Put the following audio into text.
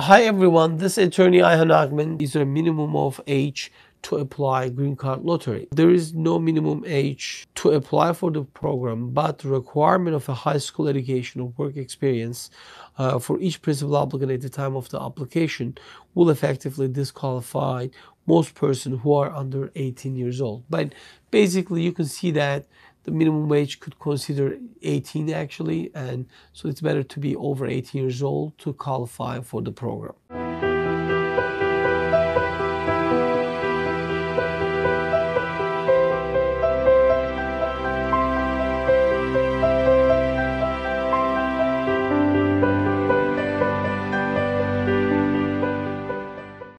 Hi everyone, this attorney Ayhan Ogmen. Is a minimum of age to apply green card lottery? There is no minimum age to apply for the program, but the requirement of a high school education or work experience uh, for each principal applicant at the time of the application will effectively disqualify most persons who are under 18 years old. But basically, you can see that the minimum wage could consider 18 actually and so it's better to be over 18 years old to qualify for the program.